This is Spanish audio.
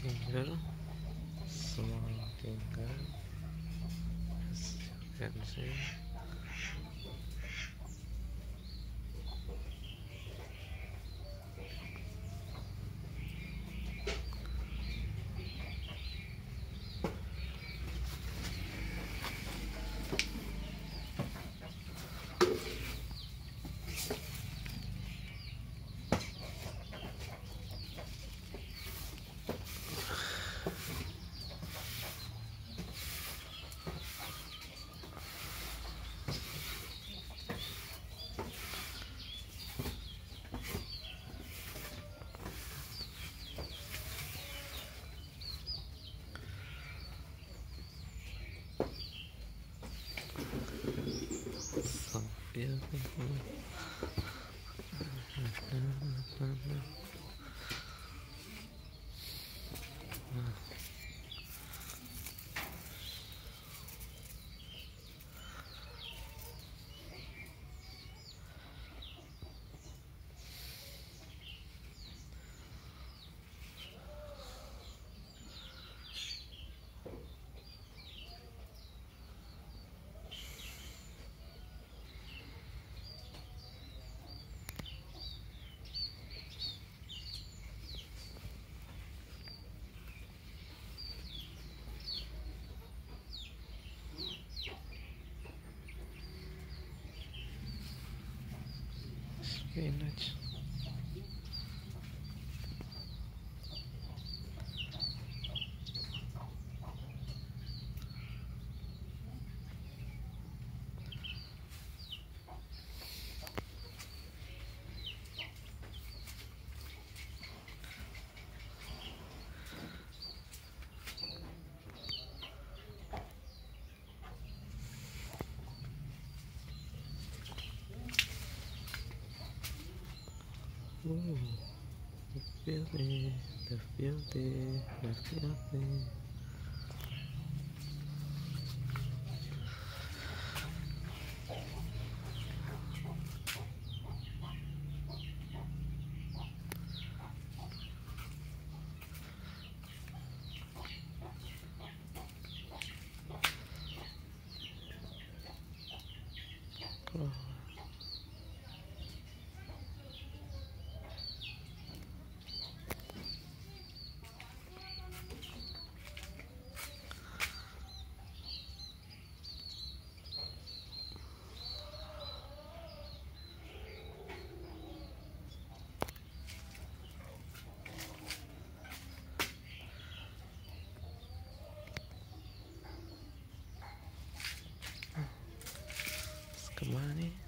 tinggal semua tinggal dan sih beautiful. Very nice. Despierte, despierte, despierte Oh. Ah. money.